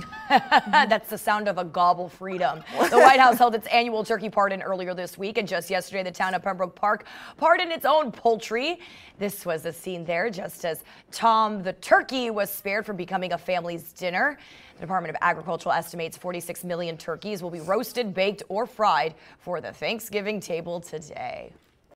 That's the sound of a gobble freedom. The White House held its annual turkey pardon earlier this week, and just yesterday, the town of Pembroke Park pardoned its own poultry. This was a scene there just as Tom the turkey was spared from becoming a family's dinner. The Department of Agriculture estimates 46 million turkeys will be roasted, baked, or fried for the Thanksgiving table today.